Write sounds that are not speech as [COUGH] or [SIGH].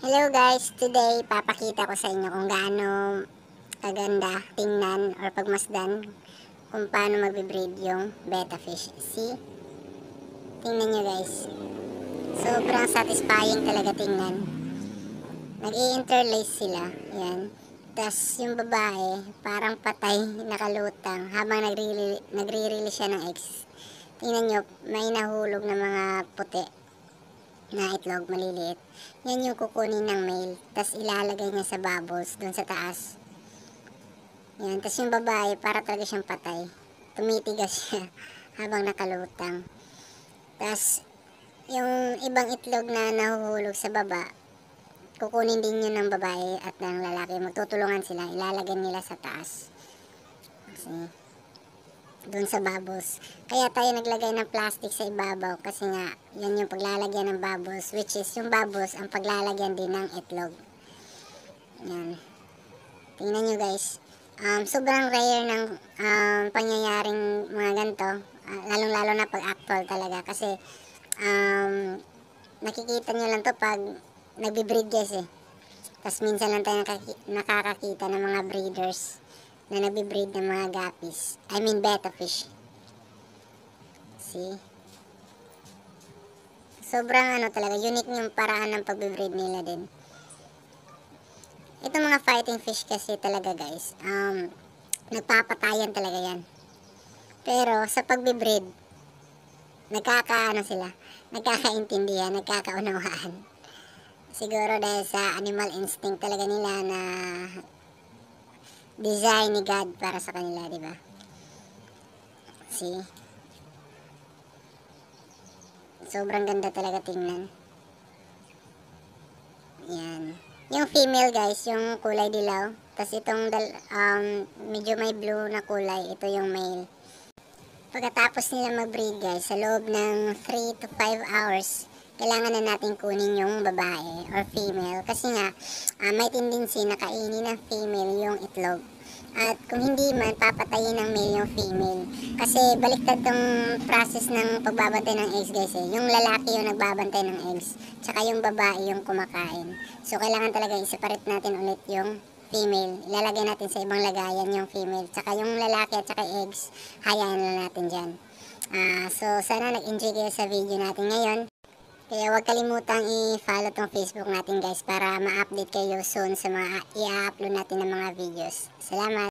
Hello guys, today papakita ko sa inyo kung gaano kaganda tingnan or pagmasdan kung paano magbe-breed yung betta fish. See? Tingnan nyo guys. Sobrang satisfying talaga tingnan. Nag-i-interlace sila. Yan. Tapos yung babae, parang patay, nakalutang habang nagre- nagre-release siya ng eggs. Tingnan nyo, may nahulog na mga puti na itlog maliliit. Yan yung kukunin ng male. Tapos ilalagay niya sa bubbles doon sa taas. Yan. Tapos yung babae, para talaga siyang patay. Tumitigas siya [LAUGHS] habang nakalutang. Tapos yung ibang itlog na nahuhulog sa baba, kukunin din yun ng babae at ng lalaki. Magtutulungan sila. Ilalagay nila sa taas. Kasi doon sa bubbles. Kaya tayo naglagay ng plastic sa ibabaw kasi nga yan yung paglalagyan ng bubbles which is yung bubbles ang paglalagyan din ng itlog. Yan. Tingnan nyo guys. Um, sobrang rare ng um, pangyayaring mga ganito. Uh, lalong-lalo na pag actual talaga kasi um, nakikita nyo lang to pag nagbe-breed guys eh. Tapos minsan lang tayo nakaki- nakakakita ng mga breeders na nabibreed ng mga guppies. I mean betta fish. See? Sobrang ano talaga, unique yung paraan ng pagbibreed nila din. Itong mga fighting fish kasi talaga guys, um, nagpapatayan talaga yan. Pero sa pagbibreed, nagkakaano sila, nagkakaintindihan, nagkakaunawaan. Siguro dahil sa animal instinct talaga nila na design ni God para sa kanila, di ba? See? Sobrang ganda talaga tingnan. Yan. Yung female guys, yung kulay dilaw. Tapos itong dal, um, medyo may blue na kulay, ito yung male. Pagkatapos nila mag-breed guys, sa loob ng 3 to 5 hours, kailangan na natin kunin yung babae or female kasi nga uh, may tendency na kainin ng female yung itlog. At kung hindi man, papatayin ng male yung female. Kasi baliktad tong process ng pagbabantay ng eggs guys eh. Yung lalaki yung nagbabantay ng eggs, tsaka yung babae yung kumakain. So kailangan talaga i-separate natin ulit yung female. Ilalagay natin sa ibang lagayan yung female. Tsaka yung lalaki at tsaka eggs, hayaan na natin dyan. Ah, so sana nag-enjoy kayo sa video natin ngayon. Kaya huwag kalimutang i-follow tong Facebook natin guys para ma-update kayo soon sa mga i-upload natin ng mga videos. Salamat!